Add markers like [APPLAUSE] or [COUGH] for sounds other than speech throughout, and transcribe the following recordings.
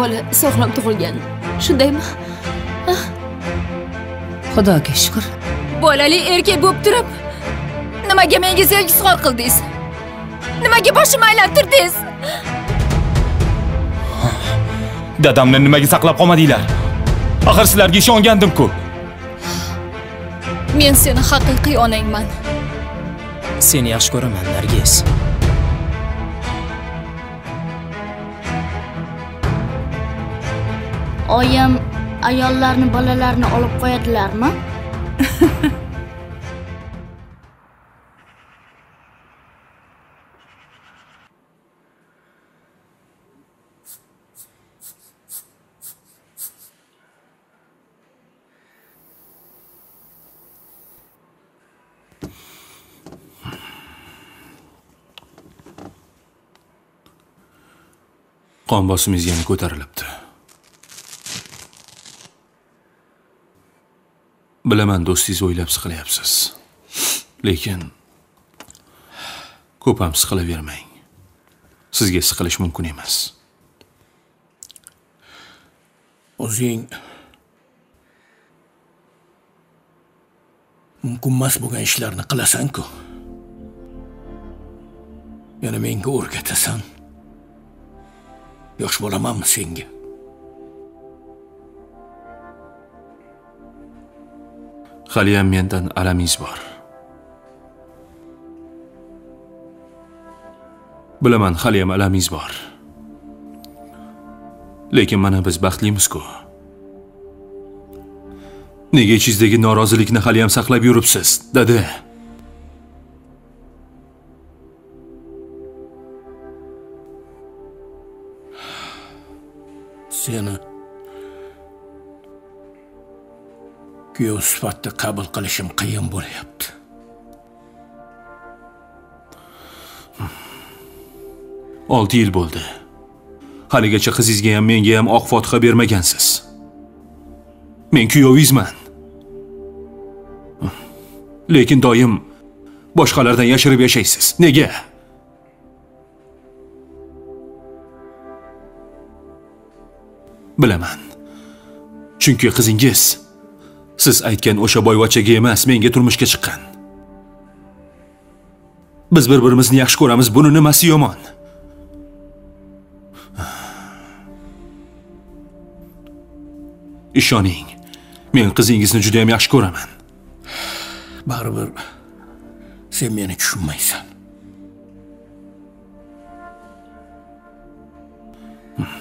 bola sog'lom tug'ilgan shundaymi xudoga shukur bolali erkak bo'lib turib nimaga menga sevgi izhor qildingiz? Nimaga boshimni aylantirdingiz dadamni nimaga saqlab qolmadinglar? Axir sizlarga ishongandim-ku. Men seni haqiqiy onangman. Seni yaxshi ko'raman nargiz oyim ayollarni bolalarni olib qo'yadilarmi? Qon bosimingiz yana ko'tarilibdi. Bilaman do'stingiz o'ylab siqilyapsiz. Lekin ko'p ham siqilavermang. Sizga siqilish mumkin emas. O'zing mumkinmas bo'lgan ishlarni qilasan-ku. Yana menga o'rgatasan. Yosh bolamanmi senga? Haliyam mendan alamingiz bor. Bilaman haliyam alamingiz bor. Lekin mana biz baxtlimiz-ku. Nega ichingizdagi norozilikni haliyam saqlab yuribsiz dada kuyov sifatida qabul qilishim qiyin bo'lyapti. Olti yil bo'ldi. Haligacha qizingizga ham menga ham oq fotiha bermagansiz. Men kuyovingizman lekin doim boshqalardan yashirib yashaysiz. Nega? Bilaman. Chunki qizingiz siz aytgan o'sha boyvachchaga emas menga turmushga chiqqan. Biz bir birimizni yaxshi ko'ramiz buni nimasi yomon? Ishoning men qizingizni juda ham yaxshi ko'raman. Baribir sen meni tushunmaysan.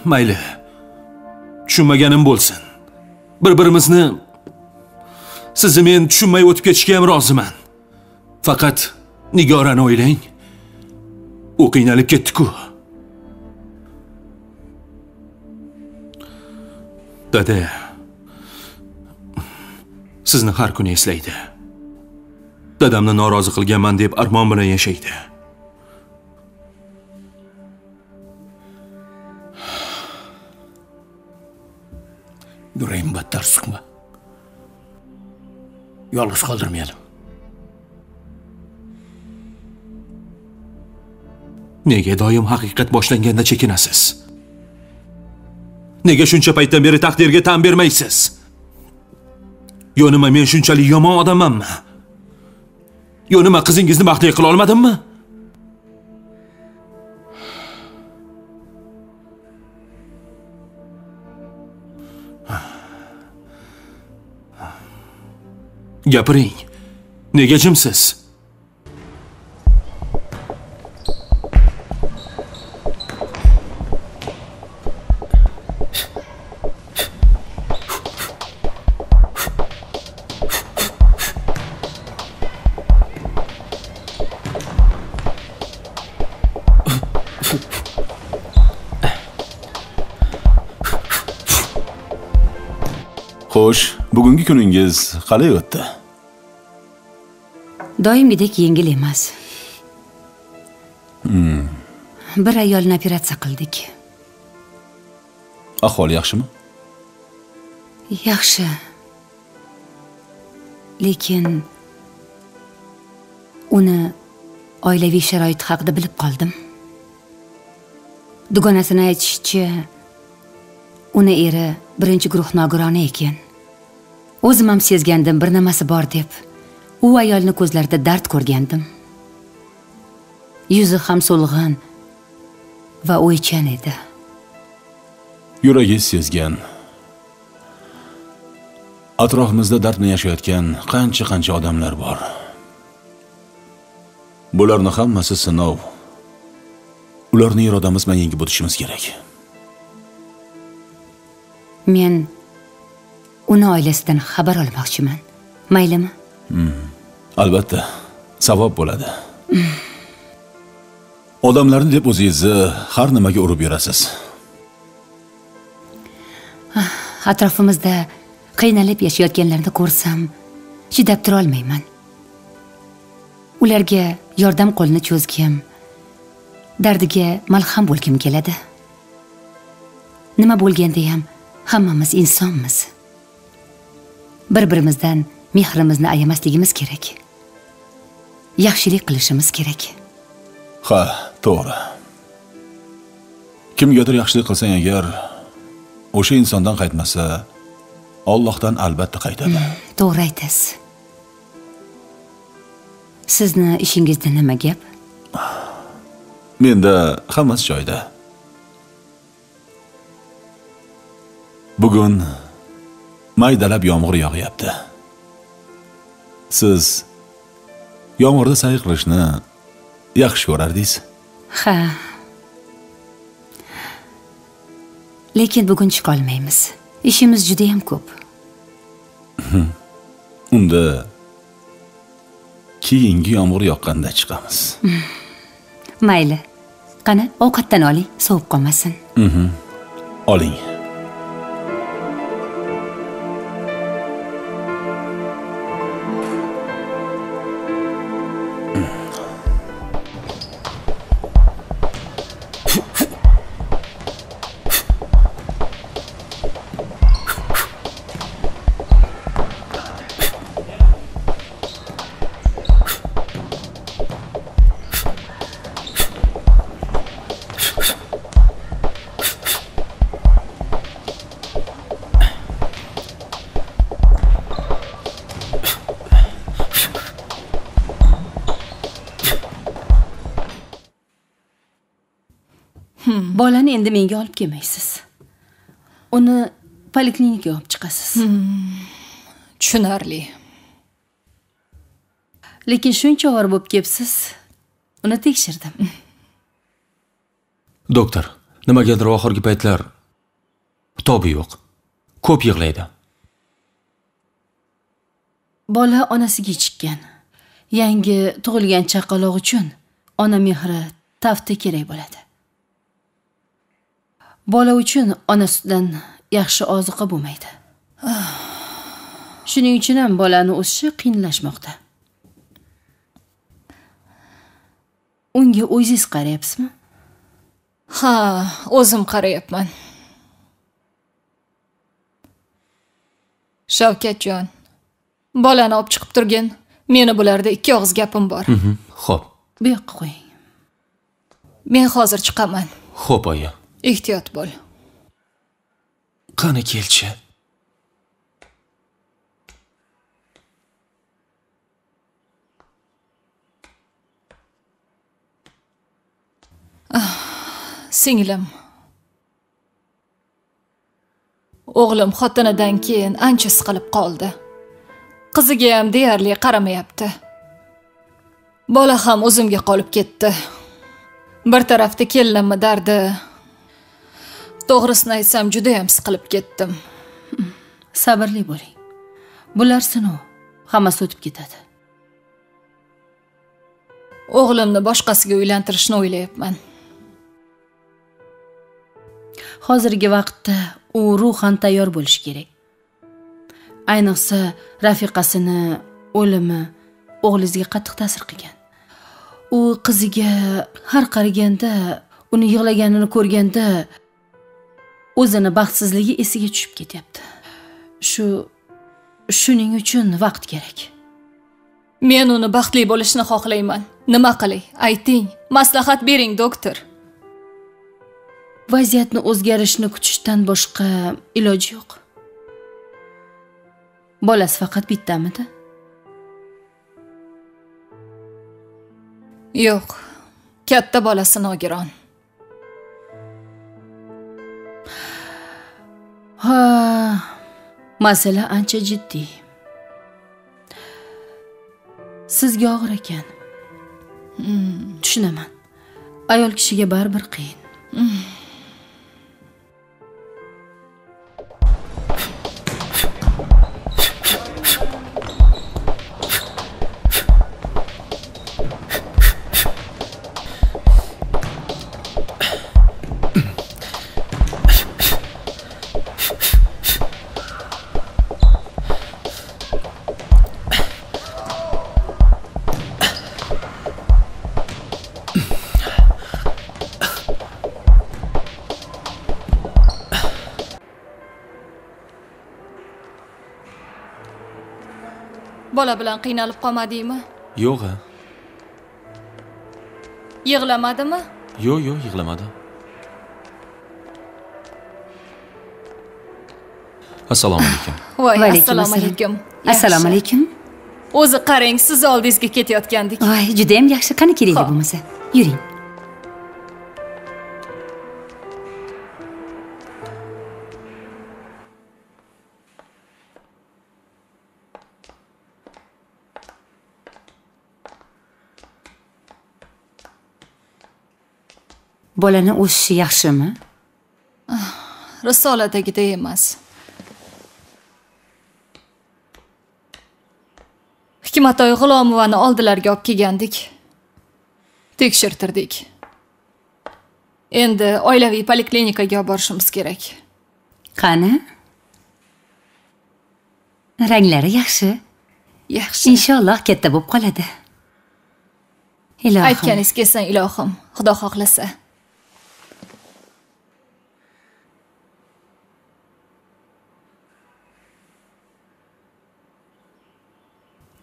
Mayli tushunmaganim bo'lsin. Bir birimizni sizni men tushunmay o'tib ketishga ham roziman. Faqat nigorani o'ylang. U qiynalib ketdi-ku. Dada sizni har kuni eslaydi. Dadamni norozi qilganman deb armon bilan yashaydi. Durang battar suqma. Yolg'iz qoldirmayalım. Nega doim haqiqat boshlanganda chekinasiz? Nega shuncha paytdan beri taqdirga tan bermaysiz? Yo nima men shunchalik yomon odammanmi yo nima qizingizni baxtli qila olmadimmi? Gapiring nega jimsiz? Kuningiz qalay o'tdi? doimgidek yengil emas. Bir ayolni operatsiya qildik. Ahvol yaxshimi? yaxshi. Lekin uni oilaviy sharoiti haqida bilib qoldim. Dugonasini aytishicha uni eri birinchi guruh nogironi ekan o'zim ham sezgandim bir nimasi bor deb. U ayolni ko'zlarida dard ko'rgandim. Yuzi ham so'lg'in va o'ychan edi. Yuragi sezgan. Atrofimizda dard bilan yashayotgan qancha qancha odamlar bor. Bularni hammasi sinov. Ularni irodamiz bilan yengib o'tishimiz kerak. Men uni oilasidan xabar olmoqchiman. Maylimi? Albatta. Savob bo'ladi. Odamlarni deb o'zingizni har nimaga urib yurasiz. Atrofimizda qiynalib yashayotganlarni ko'rsam chidab turolmayman ularga yordam qo'lini cho'zgim dardiga malham bo'lgim keladi. Nima bo'lganda ham hammamiz insonmiz bir birimizdan mehrimizni ayamasligimiz kerak. Yaxshilik qilishimiz kerak. Ha to'g'ri. Kimgadir yaxshilik qilsang agar o'sha insondan qaytmasa Allohdan albatta qaytadi. To'g'ri aytasiz. Sizni ishingizda nima gap? Menda hammasi joyida. Bugun maydalab yomg'ir yog'yapti. Siz yomg'irda sayr qilishni yaxshi ko'rardingiz? Ha. Lekin bugun chiqolmaymiz. Ishimiz juda ham ko'p. [LAUGHS] Unda keyingi yomg'ir yoqqanda chiqamiz. [LAUGHS] Mayli. Qani ovqatdan oling sovib qolmasin. Oling kelmaysiz. Uni poliklinikaga olib chiqasiz. Tushunarli. Lekin shuncha og'ir bo'lib kelibsiz uni tekshirdim. [LAUGHS] Doktor nimagadir oxirgi paytlar tobi yo'q ko'p yig'laydi. Bola onasiga chikkan yangi tug'ilgan chaqaloq uchun ona mehri tafti kerak bo'ladi bola uchun ona sutidan yaxshi ozuqa bo'lmaydi. Shuning uchun ham bolani o'sishi qiyinlashmoqda. Unga o'zingiz qarayapsizmi? Ha o'zim qarayapman. Shavkatjon bolani olib chiqib turgin. Meni bularda ikki og'iz gapim bor. Xo'p. Bu yoqqa qo'ying. Men hozir chiqaman. Xo'p oyi ehtiyot bo'l. Qani kelchi? Singlim. O'g'lim xotinidan keyin ancha siqilib qoldi. Qiziga ham deyarli qaramayapti. Bola ham o'zimga qolib ketdi. Bir tarafda kelinimni dardi to'g'risini aytsam judayam siqilib ketdim. [LAUGHS] Sabrli bo'ling. Bular sinov hammasi o'tib ketadi. O'g'limni boshqasiga uylantirishni o'ylayapman. Hozirgi vaqtda u ruhan tayyor bo'lishi kerak. Ayniqsa rafiqasini o'limi o'g'lingizga qattiq ta'sir qilgan. U qiziga har qaraganda uni yig'laganini ko'rganda o'zini baxtsizligi esiga tushib ketyapti. Shu shuning uchun vaqt kerak. Men uni baxtli bo'lishini xohlayman. Nima qilay? Ayting. Maslahat bering doktor. Vaziyatni o'zgarishini kutishdan boshqa iloji yo'q. Bolasi faqat bittamidi? Yo'q. Katta bolasi nogiron ha. Masala ancha jiddiy. Sizga og'ir ekan. Hmm, tushunaman. Ayol kishiga baribir qiyin. Hmm. Bola bilan qiynalib qolmadingmi? Yo'q a yig'lamadimi? Yo'q yo'q yig'lamadi. Assalomu alaykum. [LAUGHS] Voy assalomu assalom. alaykum assalomu alaykum o'zi qarang siz oldingizga ketayotgandik. Voy judayam yaxshi. Qani Ho'p. bo'lmasa? Yuring bolani o'sishi yaxshimi? Risoladagiday emas. Hikmatoy g'ulomovani oldilariga olib kelgandik. Tekshirtirdik. Endi oilaviy poliklinikaga olib borishimiz kerak. Qani? Ranglari yaxshi. Yaxshi. Inshaalloh katta bo'lib qoladi. Ilohim. Aytganingiz kelsin ilohim. Xudo xohlasa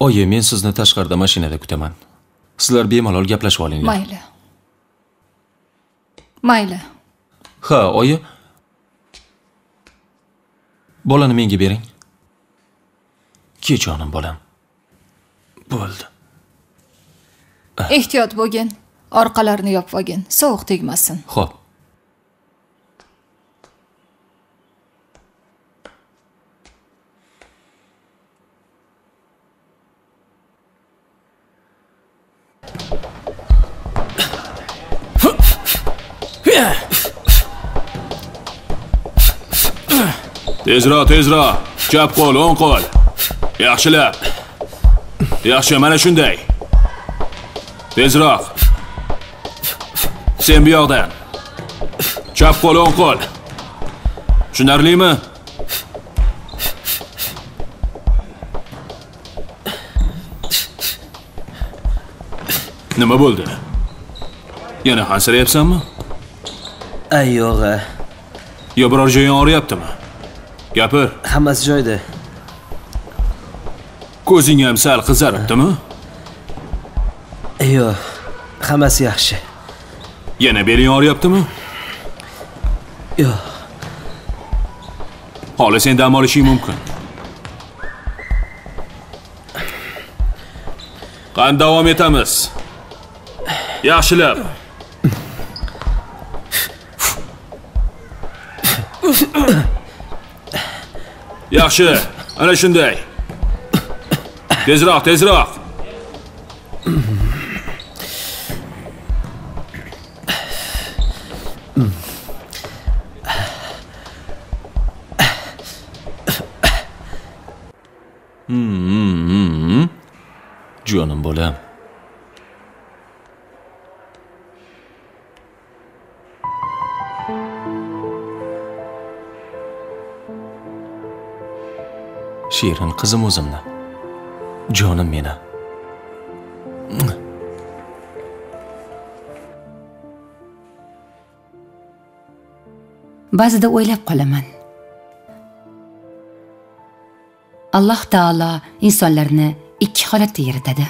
oyi men sizni tashqarida mashinada kutaman. Sizlar bemalol gaplashib olinglar. Mayli. Mayli. Ha oyi. Bolani menga bering. Ke jonim bolam. Bo'ldi. Ehtiyot bo'lgin orqalarini yopib olgin sovuq tegmasin. Ho'p Tezroq, tezroq. Chap qo'l, o'ng qo'l. Yaxshilab. Yaxshi, mana shunday. Tezroq. Sen bu yoqdan. Chap qo'l, o'ng qo'l. Tushunarlimi? Nima bo'ldi? Yana hansirayapsanmi? Ay yo'q a Yo biror joying og'riyaptimi? Gapir. hammasi joyida Ko'zing ham sal qizaribdimi? yo'q hammasi yaxshi Yana beling og'riyaptimi? yo'q Xohlasang dam olishing mumkin. Qani davom etamiz. Yaxshilab. Yaxshi, ana shunday. Tezroq, tezroq. Qizim o'zimni. Jonim meni. Ba'zida o'ylab qolaman. Alloh taolo insonlarni ikki holatda yaratadi.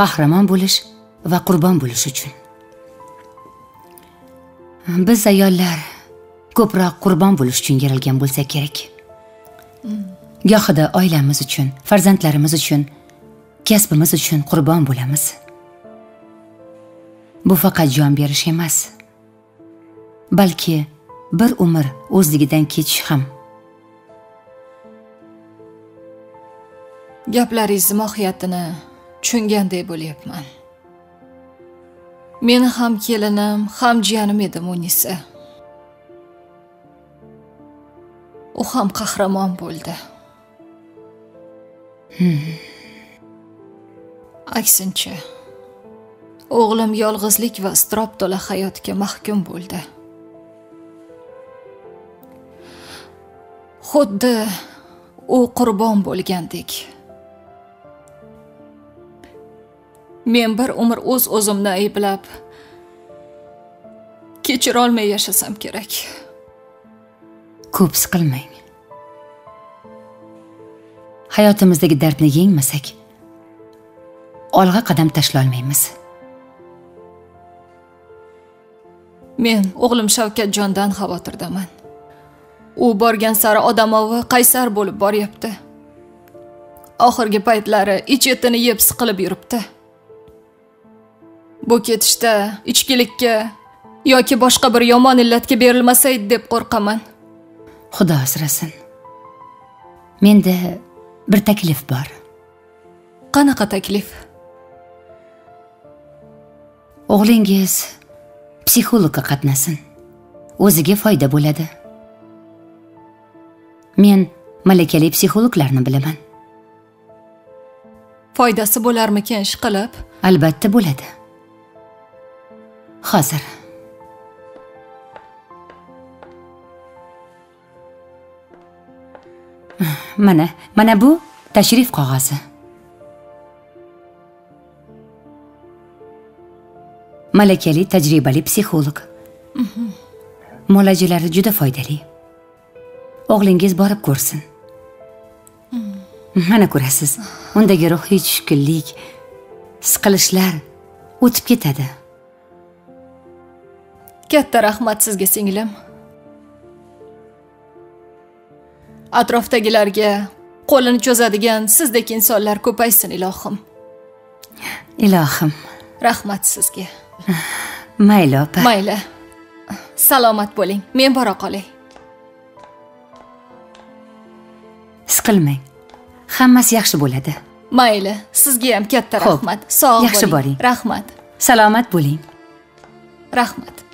Qahramon bo'lish va qurbon bo'lish uchun. Biz ayollar ko'proq qurbon bo'lish uchun yaralgan bo'lsa kerak. Gohida oilamiz uchun farzandlarimiz uchun kasbimiz uchun qurbon bo'lamiz. Bu faqat jon berish emas balki bir umr o'zligidan ketish ham. Gaplaringizni mohiyatini tushungandek bo'lyapman. Meni ham kelinim ham jiyanim edi munisa u ham qahramon bo'ldi. Hmm. aksincha o'g'lim yolg'izlik va iztirob to'la hayotga mahkum bo'ldi. Xuddi u qurbon bo'lgandek. Men bir umr o'z o'zimni ayblab kechirolmay yashasam kerak. Ko'p siqilmang. Hayotimizdagi dardni yengmasak olg'a qadam tashlolmaymiz. Men o'g'lim shavkatjondan xavotirdaman. U borgan sari odamovi qaysar bo'lib boryapti. Oxirgi paytlari ich etini yeb siqilib yuribdi. Bu ketishda ichkilikka yoki boshqa bir yomon illatga berilmasa edi deb qo'rqaman. Xudo asrasin. Menda bir taklif bor. Qanaqa taklif? O'g'lingiz psixologga qatnasin. O'ziga foyda bo'ladi. Men malakali psixologlarni bilaman. Foydasi bo'larmikin ishqilib albatta bo'ladi. Hozir mana mana bu tashrif qog'ozi. Malakali tajribali psixolog. Muolajalari juda foydali. O'g'lingiz borib ko'rsin. Mana ko'rasiz undagi ruhiy tushkunlik siqilishlar o'tib ketadi. Katta rahmat sizga singlim atrofdagilarga qo'lini cho'zadigan sizdek insonlar ko'paysin ilohim. Ilohim. Rahmat sizga. Mayli opa. Mayli. Salomat bo'ling. Men bora qolay siqilmang hammasi yaxshi bo'ladi. Mayli. Sizga ham katta rahmat. Sog' yaxshi bo'ling. bo'ling. rahmat. Salomat bo'ling. Rahmat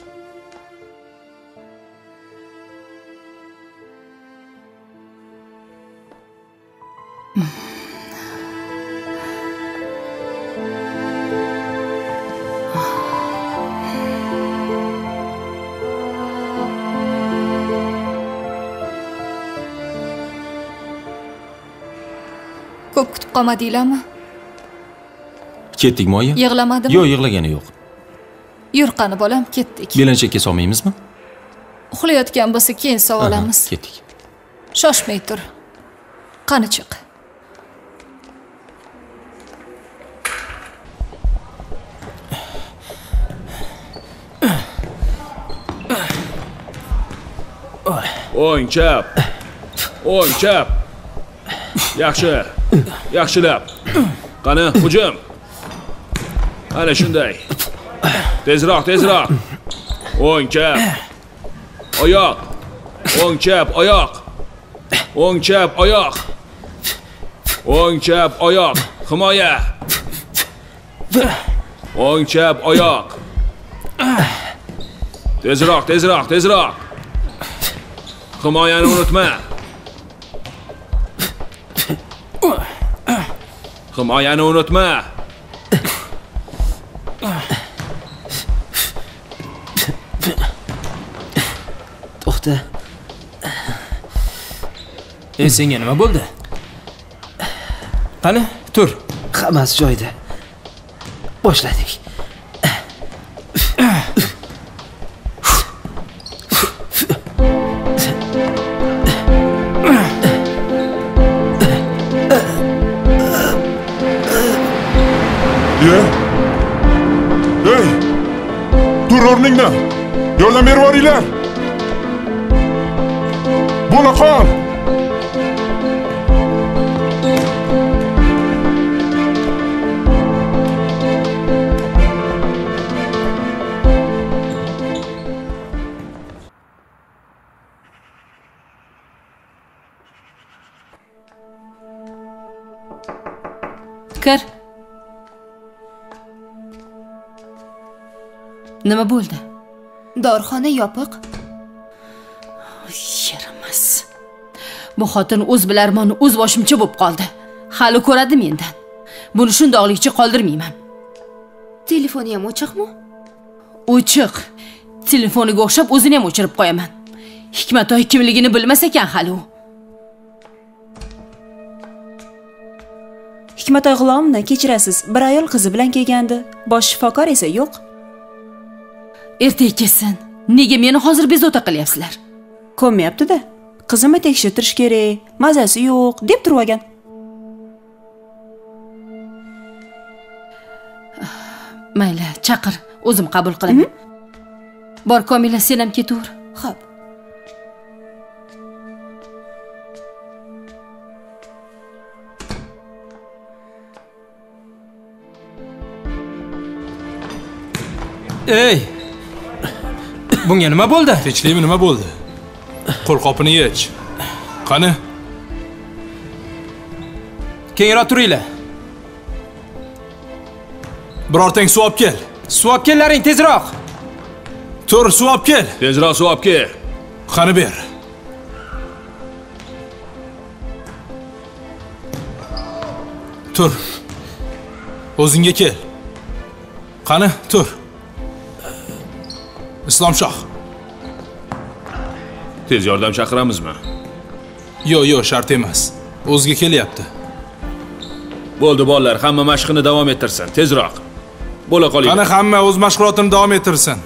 ko'p kutib qolmadinglarmi? Ketdikmi oyi? Yig'lamadimi? Yo'q yig'lagani yo'q. Yur qani bolam ketdik. Belanchakka solmaymizmi uxlayotgan bo'lsa keyin Aha, sog'olamiz ketdik. Shoshmay tur. Qani chiq? O'ng chap o'ng chap yaxshi yaxshilab qani hujum ana shunday tezroq tezroq o'ng chap oyoq o'ng chap oyoq o'ng chap oyoq o'ng chap oyoq himoya o'ng chap oyoq tezroq tezroq tezroq himoyani unutma himoyani unutma to'xta e senga nima bo'ldi qani tur. Hammasi joyida boshladik kir nima bo'ldi? Dorixona yopiq. Yaramas. Bu xotin o'z bilarmoni o'z boshimcha bo'lib qoldi. Hali ko'radi mendan. Buni shundoqligicha qoldirmayman. Telefoni ham o'chiqmi? O'chiq. Telefoniga o'xshab o'zini ham o'chirib qo'yaman. Hikmatoy kimligini bilmas ekan hali u hikmatoy g'ulomni kechirasiz. Bir ayol qizi bilan kelgandi. Bosh shifokor esa yo'q. Ertaga kelsin. Nega meni hozir bezovta qilyapsizlar? Ko'nmayapti-da qizimni tekshirtirish kerak mazasi yo'q deb turib olgan. Mayli chaqir. O'zim qabul qilaman. Bor komila sen ham ketaver ho'p ey! Bunga nima bo'ldi? Tinchlikmi nima bo'ldi? Qo'lqopini yech. Qani? Kengroq turinglar. Birortang suv olib kel. Suv olib kellaring tezroq. Tur suv olib kel. Tezroq suv olib kel qani ber. Tur. O'zingga kel. Qani? Tur islomshoh tez yordam chaqiramizmi? Yo'q yo'q shart emas. O'ziga kelyapti. Bo'ldi bolalar. Hamma mashqini davom ettirsin. Tezroq. Bo'la qoling. Qani hamma o'z mashg'ulotini davom ettirsin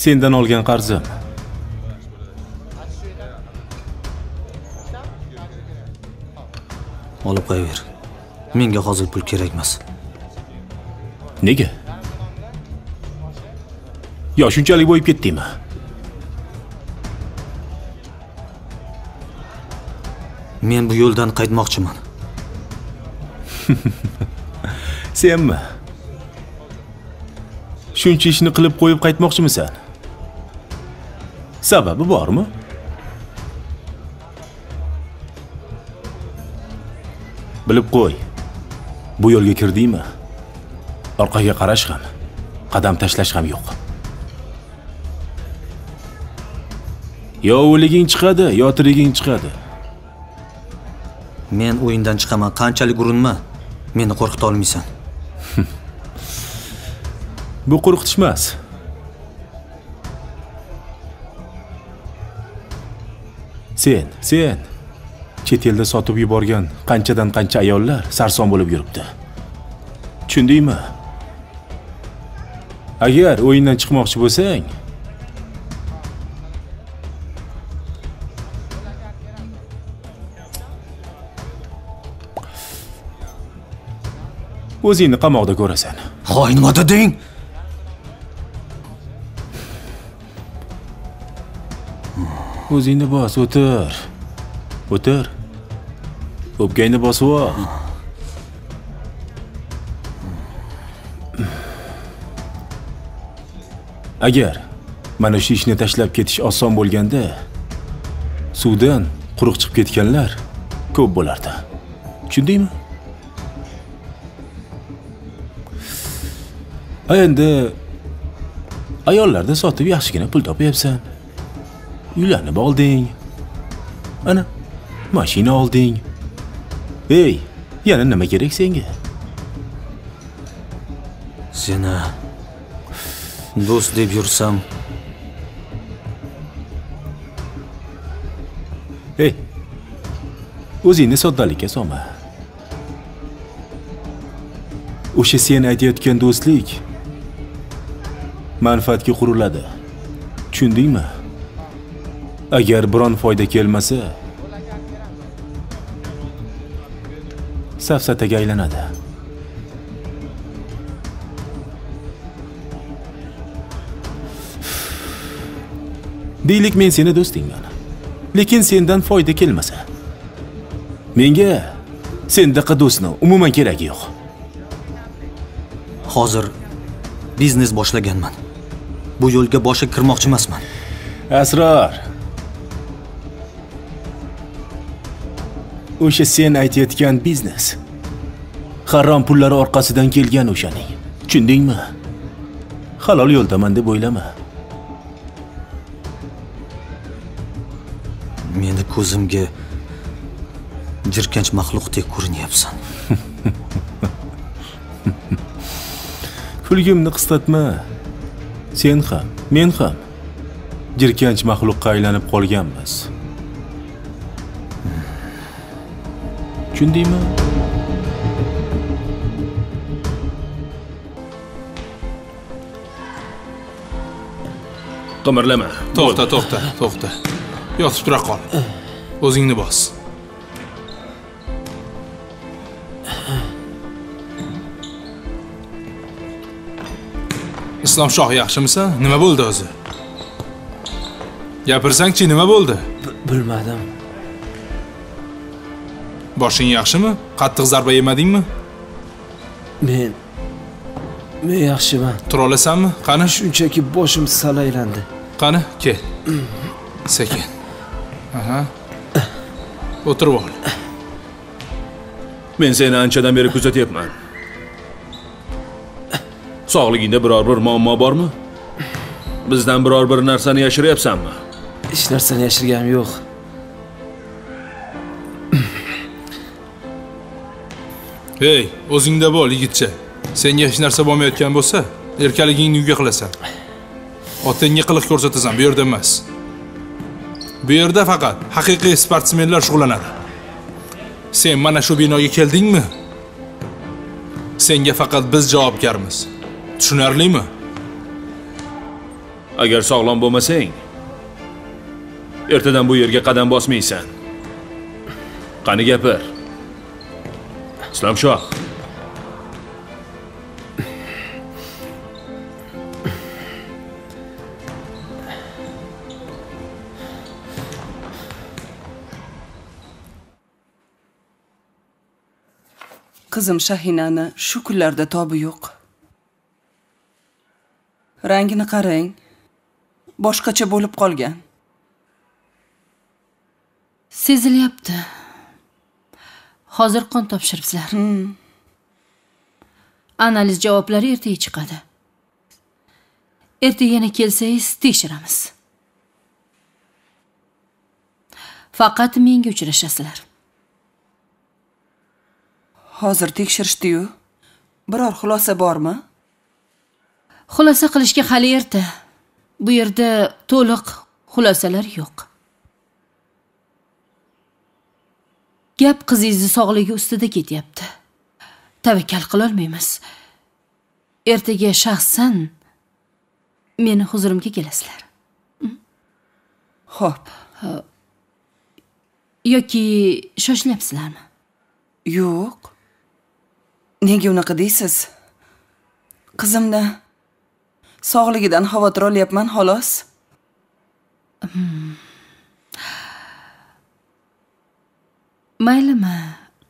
sendan olgan qarzim olib qo'yaver. Menga hozir pul kerak emas nega? Yo shunchalik boyib ketdingmi? Men bu yo'ldan qaytmoqchiman. [LAUGHS] Senmi shuncha ishni qilib qo'yib qaytmoqchimisan sababi bormi? Bilib qo'y bu yo'lga kirdingmi? Orqaga qarash ham qadam tashlash ham yo'q. Yo o'liging chiqadi yo tiriging chiqadi. Men o'yindan chiqaman qanchalik urinma. Meni qo'rqita olmaysan. [LAUGHS] Bu qo'rqitish emas sen sen. Chet elda sotib yuborgan qanchadan qancha ayollar sarson bo'lib yuribdi. Tushundingmi? Agar o'yindan chiqmoqchi bo'lsang. O'zingni qamoqda ko'rasan. Hoy nima deding? O'zingni bos o'tir. O'tir. O'pkangni bosib ol. Agar mana shu ishni tashlab ketish oson bo'lganda suvdan quruq chiqib ketganlar ko'p bo'lardi. Tushundingmi? Ha endi ayollarda sotib yaxshigina pul topyapsan. Uylanib olding. Ana mashina olding. Ey yana nima kerak senga? Seni do'st deb yursam. Ey o'zingni soddalikka solma o'sha sen aytayotgan do'stlik manfaatga quriladi. Tushundingmi agar biron foyda kelmasa safsataga aylanadi. Deylik men seni do'stingman lekin sendan foyda kelmasa menga sendaqa do'stni umuman keragi yo'q. Hozir biznes boshlaganman. Bu yo'lga boshqa kirmoqchi emasman. Asror o'sha sen aytayotgan biznes. Harom pullar orqasidan kelgan o'shaning. Tushundingmi? Halol yo'ldaman deb o'ylama. Meni ko'zimga jirkanch maxluqdek ko'rinyapsan. [LAUGHS] Kulgimni qisqartma. Sen ham men ham jirkanch maxluqqa aylanib qolganmiz tushundingmi qimirlama to'xta to'xta to'xta. Yotib tura qol. O'zingni bos. Islom shoh yaxshimisan? Nima bo'ldi o'zi? Gapirsangchi nima bo'ldi? Bilmadim boshing yaxshimi? Qattiq zarba yemadingmi? Men men yaxshiman. Tura olasanmi? Qani? Shunchaki boshim sal aylandi qani? Kel sekin. Aha. O'tirib ol. Men seni anchadan beri kuzatyapman sog'ligingda biror bir muammo bormi? Bizdan biror bir narsani yashiryapsanmi hech narsani yashirganim yo'q hey o'zingda bo'l yigitcha. Senga hech narsa bo'lmayotgan bo'lsa erkaligingni uyga qilasan. Otangga qiliq ko'rsatasan bu yerda emas. Bu yerda faqat haqiqiy sportsmenlar shug'ullanadi. Sen mana shu binoga keldingmi? Senga faqat biz javobgarmiz. Tushunarlimi? Agar sog'lom bo'lmasang ertadan bu yerga qadam bosmaysan. Qani gapir? Islom qizim shahinani shu kunlarda tobi yo'q. Rangini qarang boshqacha bo'lib qolgan. Sezilyapti hozir qon topshiribsizlar. Analiz javoblari ertaga chiqadi. Ertaga yana kelsangiz tekshiramiz. Faqat menga uchrashasizlar. Hozir tekshirishdi-yu. Biror xulosa bormi? Xulosa qilishga hali erta. Bu yerda to'liq xulosalar yo'q gap qizingizni sog'ligi ustida ketyapti. Tavakkal qilolmaymiz. Ertaga shaxsan meni huzurimga kelasizlar. Ho'p yoki shoshilyapsizlarmi? Yo'q. Nega unaqa deysiz? Qizimni sog'ligidan xavotir olyapman xolos maylimi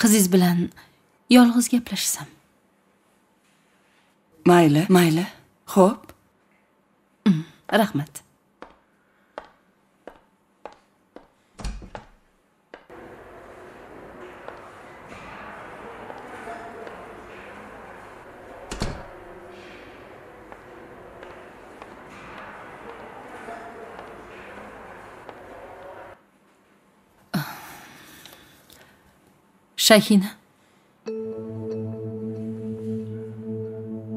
qizingiz bilan yolg'iz gaplashsam? Mayli mayli. Xo'p. Rahmat shahina.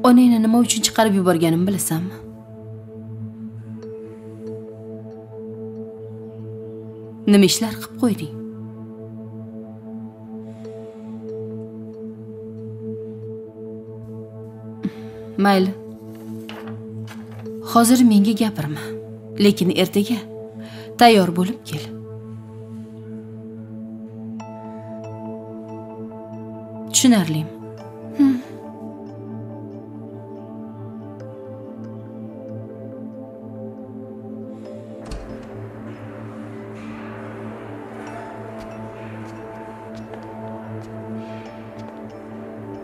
Onangni nima uchun chiqarib yuborganimni bilasanmi? Nima ishlar qilib qo'yding? Mayli. Hozir menga gapirma lekin ertaga tayyor bo'lib kel. Tushunarlimi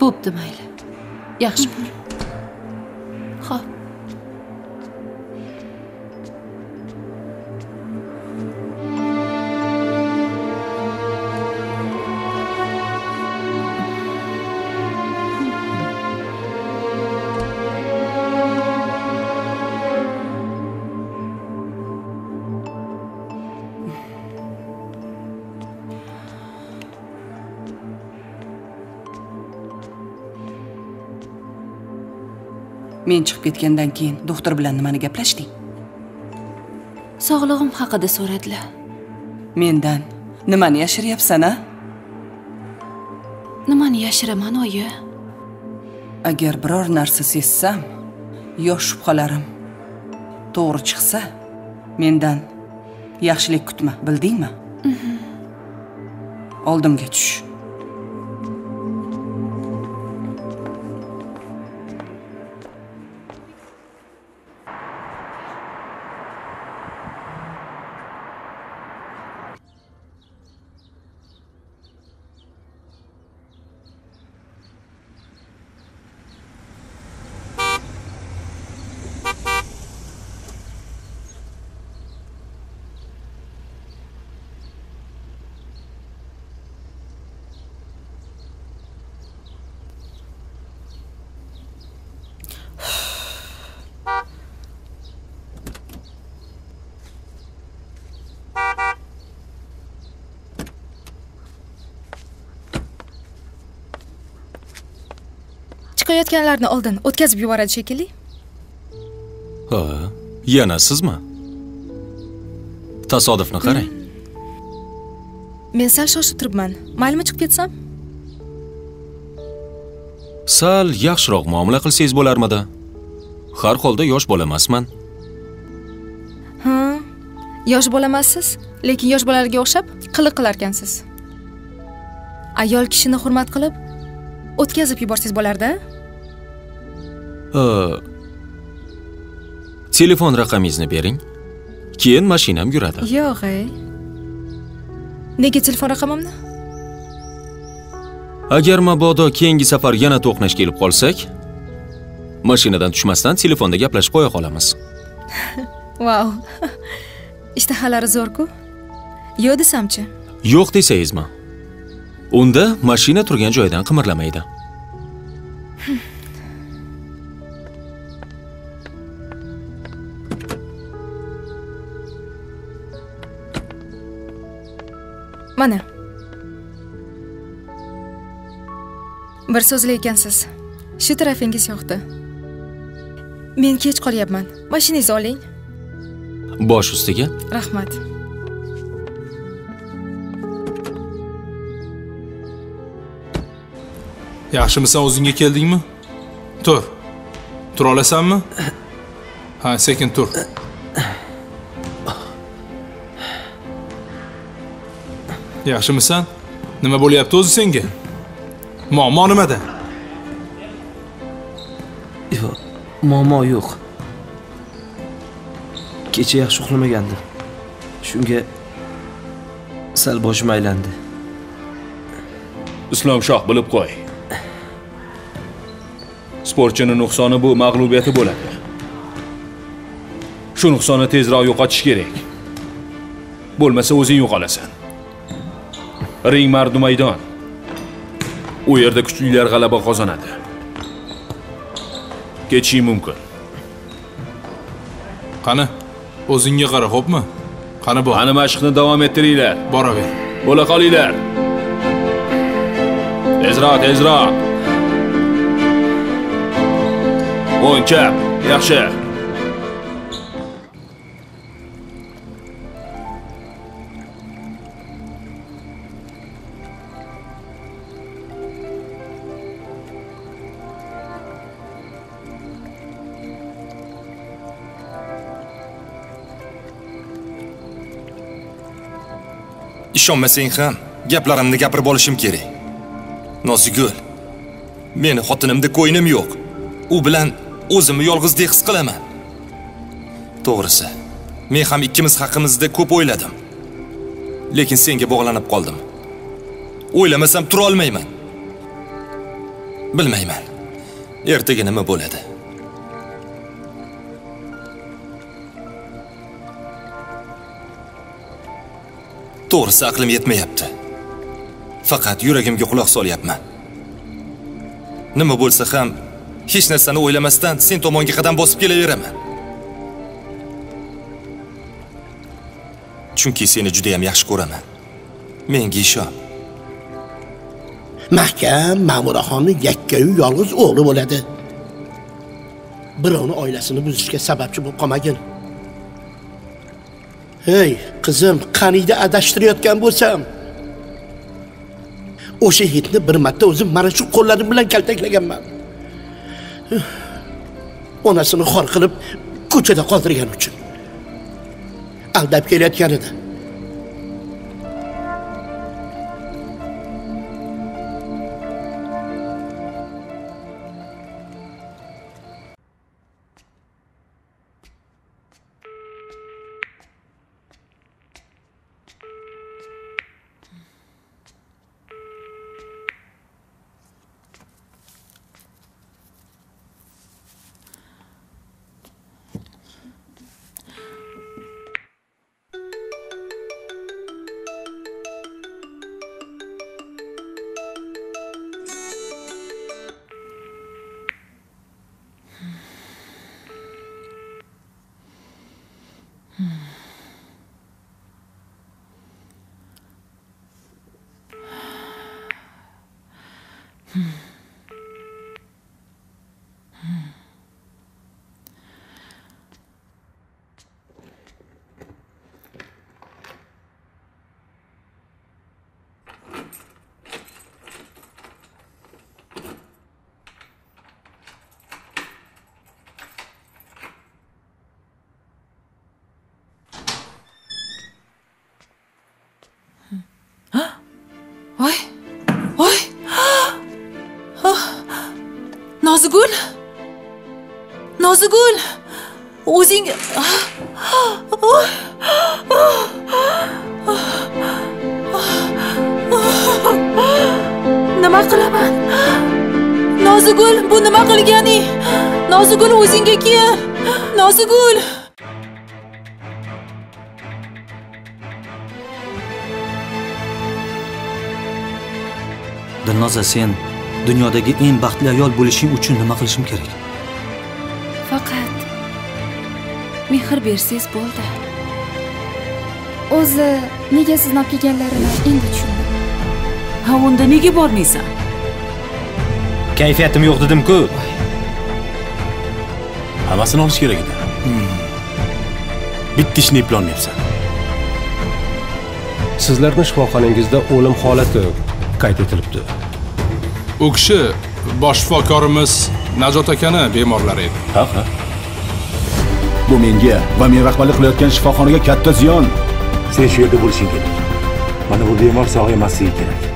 bo'pti mayli yaxshi bo'l men chiqib ketgandan keyin doktor bilan nimani gaplashding? Sog'lig'im haqida so'radilar. Mendan nimani yashiryapsan a? Nimani yashiraman oyi? Agar biror narsa sezsam yo shubhalarim to'g'ri chiqsa mendan yaxshilik kutma bildingmi? Oldimga tush chiqayotganlarni oldin o'tkazib yuboradi shekilli. Ha yana sizmi? Tasodifni qarang. Men sal shoshib turibman. Maylimi chiqib ketsam? Sal yaxshiroq muomala qilsangiz bo'larmidi? Har holda yosh bola emasman ha yosh bola emassiz lekin yosh bolalarga o'xshab qiliq qilarkansiz. Ayol kishini hurmat qilib o'tkazib yuborsangiz bo'lardi. Telefon raqamingizni bering keyin mashinam yuradi yo'q ey nega telefon raqamimni agar mabodo keyingi safar yana to'qnash kelib qolsak mashinadan tushmasdan telefonda gaplashib qo'ya qolamiz vau ishtahalari zo'rku yo'q desamchi yo'q desangizmi unda mashina turgan joyidan qimirlamaydi mana. Bir so'zli ekansiz. Shu tarafingiz yoqdi. Men kech qolyapman. Mashinangizni oling. Bosh ustiga? Rahmat. Yaxshimisan o'zingga keldingmi? Tur. Tura olasanmi ha sekin tur yaxshimisan. Nima bo'lyapti o'zi senga? Muammo nimada? Yo'q muammo yo'q. Kecha yaxshi uxlamagandim. Shunga sal boshim aylandi. Islom shoh bilib qo'y. Sportchini nuqsoni bu mag'lubiyati bo'ladi. Shu nuqsonni tezroq yo'qotish kerak. Bo'lmasa o'zing yo'qolasan ring mardu maydon. U yerda kuchlilar g'alaba qozonadi. Ketishing mumkin. Qani o'zingga qara xo'pmi? Qani bor? Qani mashqni davom ettiringlar. Boraver. Bo'la qolinglar. Tezroq tezroq. O'ng chap yaxshi ishonmasang ham gaplarimni gapirib olishim kerak. Nozigul meni xotinimda ko'nglim yo'q. U bilan o'zimni yolg'izdek his qilaman. To'g'risi men ham ikkimiz haqimizda ko'p o'yladim. Lekin senga bog'lanib qoldim. O'ylamasam tura olmayman bilmayman ertaga nima bo'ladi? To'g'risi aqlim yetmayapti. Faqat yuragimga quloq solyapman. Nima bo'lsa ham hech narsani o'ylamasdan sen tomonga qadam bosib kelaveraman chunki seni juda ham yaxshi ko'raman. Menga ishon. Mahkam ma'muraxonni yakkayu yolg'iz o'g'li bo'ladi. Birovni oilasini buzishga sababchi bo'lib qolmagin. Hey qizim qaniydi adashtirayotgan bo'lsam? O'sha yigitni bir marta o'zim mana shu qo'llarim bilan kaltaklaganman. Onasini xor qilib ko'chada qoldirgani uchun aldab kelayotgan edi. Nozigul? Nozigul? O'zing nima qilaman? Nozigul bu nima qilganing nozigul o'zingga kel. Nozigul! Dilnoza sen dunyodagi eng baxtli ayol bo'lishing uchun nima qilishim kerak? Faqat mehr bersangiz bo'ldi. O'zi nega sizni olib kelganlarini endi tushundim. Ha unda nega bormaysan? Kayfiyatim yo'q dedim-ku. Hammasini olish kerak edi. Bitta ishni eplolmayapsan. Sizlarni shifoxonangizda o'lim holati qayd etilibdi u kishi bosh shifokorimiz najot akani bemorlari edi. Ha ha bu menga va men rahbarlik qilayotgan shifoxonaga katta ziyon. Sen shu yerda bo'lishing kerak. Mana bu bemor sog' emasligi kerak